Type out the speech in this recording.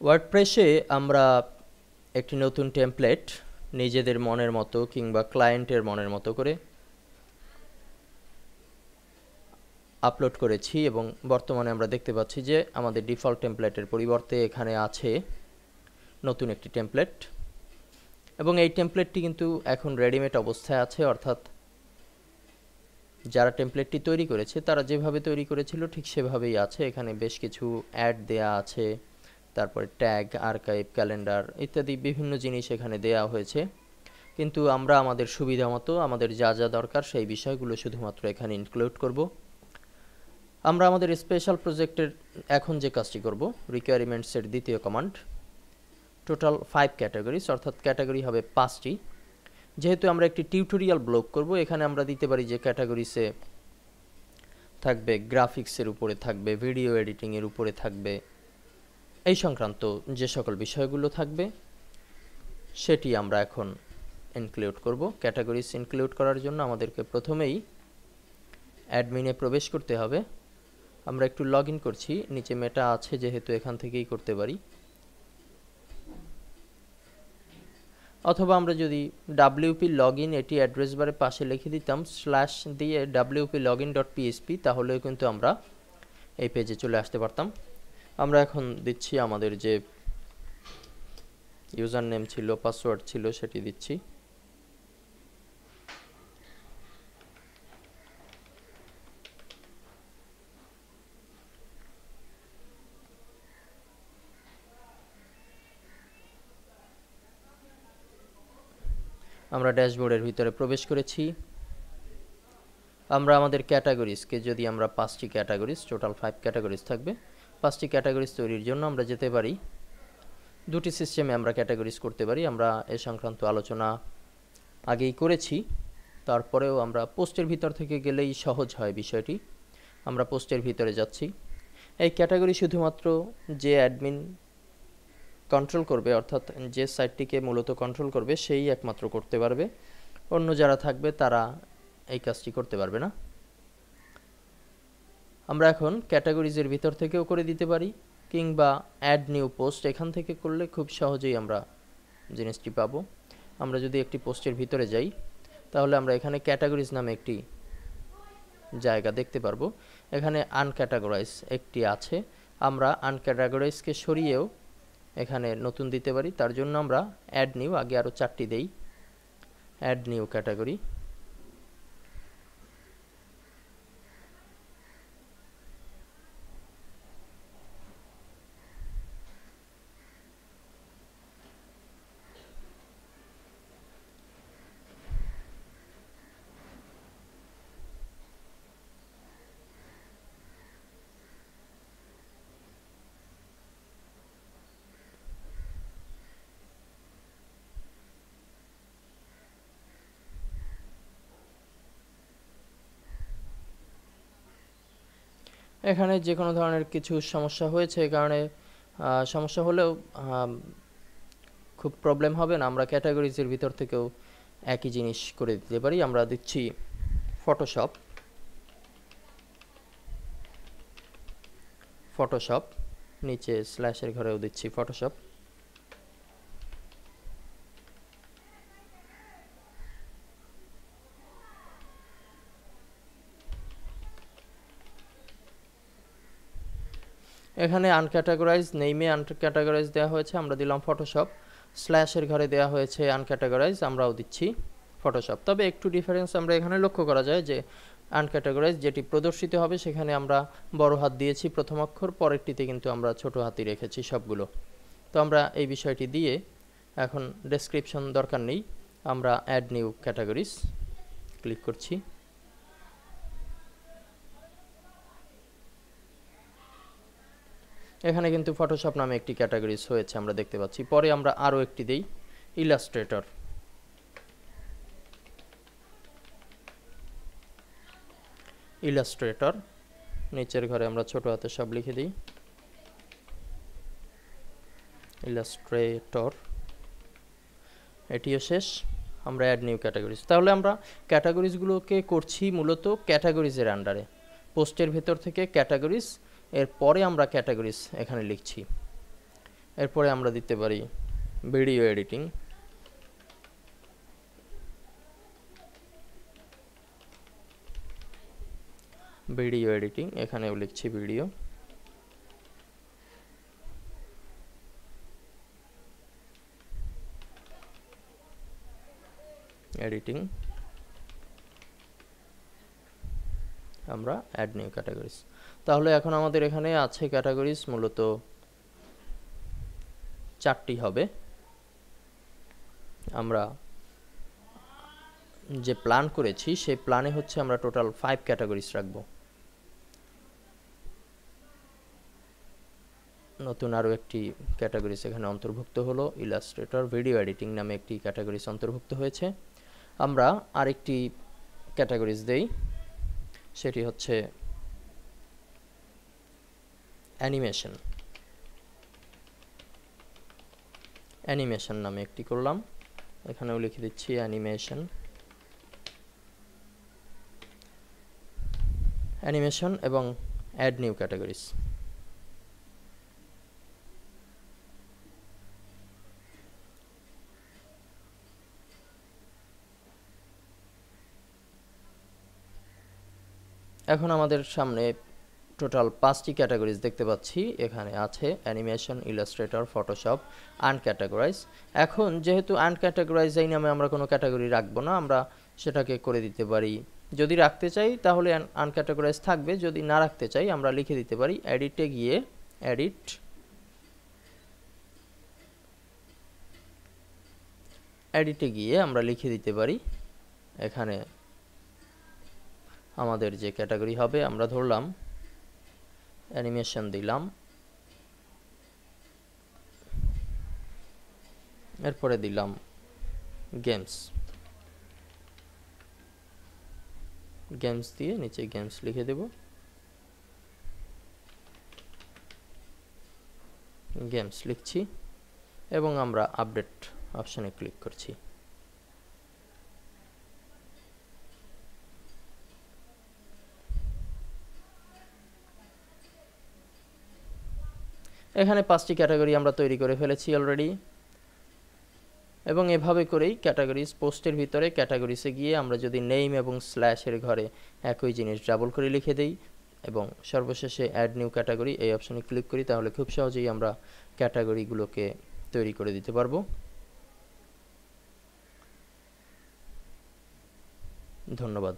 ওয়ার্ডপ্রেসে আমরা একটি নতুন টেমপ্লেট নিজেদের মনের মতো কিংবা ক্লায়েন্টের মনের মতো করে আপলোড করেছি এবং বর্তমানে আমরা দেখতে পাচ্ছি যে আমাদের ডিফল্ট টেমপ্লেটের পরিবর্তে এখানে আছে নতুন একটি টেমপ্লেট এবং এই টেমপ্লেটটি কিন্তু এখন রেডিমেড অবস্থায় আছে, অর্থাৎ যারা টেমপ্লেটটি তৈরি করেছে তারা যেভাবে তৈরি করেছিল ঠিক সেভাবেই আছে। এখানে বেশ কিছু অ্যাড দেয়া আছে। তারপরে ট্যাগ আর্কাইভ ক্যালেন্ডার ইত্যাদি বিভিন্ন জিনিস এখানে দেয়া হয়েছে। কিন্তু আমরা আমাদের সুবিধা মতো, আমাদের যা যা দরকার সেই বিষয়গুলো শুধুমাত্র এখানে ইনক্লুড করব। আমরা আমাদের স্পেশাল প্রজেক্টের এখন যে কাজটি করব রিকোয়ারমেন্টসের দ্বিতীয় কমান্ড টোটাল ফাইভ ক্যাটাগরিজ অর্থাৎ ক্যাটাগরি হবে পাঁচটি। যেহেতু আমরা একটি টিউটোরিয়াল ব্লগ করব, এখানে আমরা দিতে পারি যে ক্যাটাগরিসে থাকবে গ্রাফিক্সের উপরে থাকবে ভিডিও এডিটিংয়ের উপরে থাকবে এই সংক্রান্ত যে সকল বিষয়গুলো থাকবে, সেটি আমরা এখন ইনক্লুড করব। ক্যাটাগরিজ ইনক্লুড করার জন্য আমাদেরকে প্রথমেই অ্যাডমিনে প্রবেশ করতে হবে। আমরা একটু লগ করছি, নিচে মেটা আছে যেহেতু এখান থেকেই করতে পারি। অথবা আমরা যদি ডাব্লিউপি লগ ইন এটি অ্যাড্রেস বারে পাশে লিখে দিতাম স্ল্যাশ দিয়ে WP log in dot PHP তাহলেও কিন্তু আমরা এই পেজে চলে আসতে পারতাম। আমরা এখন দিচ্ছি আমাদের যে ইউজার নেম ছিল, পাসওয়ার্ড ছিল, সেটি দিচ্ছি। আমরা ড্যাশবোর্ডের ভিতরে প্রবেশ করেছি। আমরা আমাদের ক্যাটাগরিজকে, যদি আমরা পাঁচটি ক্যাটাগরিজ, টোটাল ফাইভ ক্যাটাগরিজ থাকবে পাঁচটি ক্যাটাগরিজ তৈরির জন্য আমরা যেতে পারি। দুটি সিস্টেমে আমরা ক্যাটাগরিজ করতে পারি। আমরা এ সংক্রান্ত আলোচনা আগেই করেছি। তারপরেও আমরা পোস্টের ভিতর থেকে গেলেই সহজ হয় বিষয়টি। আমরা পোস্টের ভিতরে যাচ্ছি। এই ক্যাটাগরি শুধুমাত্র যে অ্যাডমিন কন্ট্রোল করবে, অর্থাৎ যে সাইটটিকে মূলত কন্ট্রোল করবে, সেই একমাত্র করতে পারবে। অন্য যারা থাকবে, তারা এই কাজটি করতে পারবে না। আমরা এখন ক্যাটাগরিজের ভিতর থেকেও করে দিতে পারি, কিংবা অ্যাড নিউ পোস্ট এখান থেকে করলে খুব সহজেই আমরা জিনিসটি পাবো। আমরা যদি একটি পোস্টের ভিতরে যাই, তাহলে আমরা এখানে ক্যাটাগরিজ নামে একটি জায়গা দেখতে পারব। এখানে আনক্যাটাগরাইজ একটি আছে। আমরা আনক্যাটাগরাইজকে সরিয়েও এখানে নতুন দিতে পারি। তার জন্য আমরা অ্যাড নিউ আগে আরও চারটি দেই। অ্যাড নিউ ক্যাটাগরি এখানে যে কোনো ধরনের কিছু সমস্যা হয়েছে কারণে সমস্যা হলেও খুব প্রবলেম হবে না। আমরা ক্যাটাগরিজের ভিতর থেকেও একই জিনিস করে দিতে পারি। আমরা দিচ্ছি ফটোশপ ফটোশপ নিচে স্ল্যাশের ঘরেও দিচ্ছি ফটোশপ এখানে আনক্যাটাগরাইজ নেইমে আনক্যাটাগরাইজ দেওয়া হয়েছে, আমরা দিলাম ফটোশপ স্ল্যাশের ঘরে দেওয়া হয়েছে আনক্যাটাগরাইজ আমরাও দিচ্ছি ফটোশপ তবে একটু ডিফারেন্স আমরা এখানে লক্ষ্য করা যায় যে আনক্যাটাগরাইজ যেটি প্রদর্শিত হবে, সেখানে আমরা বড় হাত দিয়েছি প্রথম অক্ষর, পরেরটিতে কিন্তু আমরা ছোট হাতি রেখেছি সবগুলো। তো আমরা এই বিষয়টি দিয়ে এখন ডেসক্রিপশন দরকার নেই, আমরা অ্যাড নিউ ক্যাটাগরিজ ক্লিক করছি। এখানে কিন্তু ফটোশপ নামে একটি ক্যাটাগরিজ হয়েছে, আমরা দেখতে পাচ্ছি। পরে আমরা আরও একটি দেই ইলাস্ট্রেটর ইলাস্ট্রেটর নিচের ঘরে আমরা ছোট হাতে সব লিখে দিই। ইলাস্ট্রেটর এটিও শেষ, আমরা অ্যাড নিউ ক্যাটাগরিজ তাহলে আমরা ক্যাটাগরিজগুলোকে করছি মূলত ক্যাটাগরিজের আন্ডারে পোস্টের ভেতর থেকে ক্যাটাগরিজ এরপরে আমরা ক্যাটাগরিজ এখানে লিখছি। এরপরে আমরা দিতে পারি ভিডিও এডিটিং। ভিডিও এডিটিং, এখানেও লিখছি ভিডিও। এডিটিং। আমরা অ্যাড নিউ ক্যাটাগরিজ তাহলে এখন আমাদের এখানে আছে ক্যাটাগরিজ মূলত চারটি হবে। আমরা যে প্ল্যান করেছি, সেই প্ল্যানে হচ্ছে আমরা টোটাল ফাইভ ক্যাটাগরিজ রাখব। নতুন আরও একটি ক্যাটাগরিজ এখানে অন্তর্ভুক্ত হলো ইলাস্ট্রেটর ভিডিও এডিটিং নামে একটি ক্যাটাগরিজ অন্তর্ভুক্ত হয়েছে। আমরা আরেকটি ক্যাটাগরিজ দেই, সেটি হচ্ছে অ্যানিমেশন। অ্যানিমেশন নামে একটি করলাম। এখানেও লিখে দিচ্ছি অ্যানিমেশন। অ্যানিমেশন এবং অ্যাড নিউ ক্যাটাগরিজ। এখন আমাদের সামনে টোটাল পাঁচটি ক্যাটাগরিজ দেখতে পাচ্ছি। এখানে আছে অ্যানিমেশন ইলাস্ট্রেটর ফটোশপ আনক্যাটাগরাইজ এখন যেহেতু আনক্যাটাগরাইজ এই নামে আমরা কোনো ক্যাটাগরি রাখব না, আমরা সেটাকে করে দিতে পারি। যদি রাখতে চাই, তাহলে আনক্যাটাগরাইজ থাকবে। যদি না রাখতে চাই, আমরা লিখে দিতে পারি এডিটে গিয়ে এডিট এডিটে গিয়ে আমরা লিখে দিতে পারি। এখানে আমাদের যে ক্যাটাগরি হবে, আমরা ধরলাম অ্যানিমেশন দিলাম। এরপরে দিলাম গেমস গেমস দিয়ে নিচে গেমস লিখে দেব। গেমস লিখছি এবং আমরা আপডেট অপশানে ক্লিক করছি। এখানে পাঁচটি ক্যাটাগরি আমরা তৈরি করে ফেলেছি অলরেডি এবং এভাবে করেই ক্যাটাগরিজ পোস্টের ভিতরে ক্যাটাগরিসে গিয়ে আমরা যদি নেইম এবং স্ল্যাশের ঘরে একই জিনিস ডাবল করে লিখে দেই এবং সর্বশেষে অ্যাড নিউ ক্যাটাগরি এই অপশানে ক্লিক করি, তাহলে খুব সহজেই আমরা ক্যাটাগরিগুলোকে তৈরি করে দিতে পারব। ধন্যবাদ।